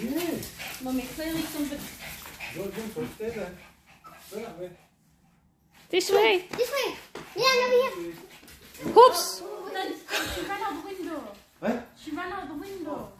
Yeah. Mummy, clearly somebody. This way. This way. Yeah, over here. Oops. She ran out the window. What? She ran out the window.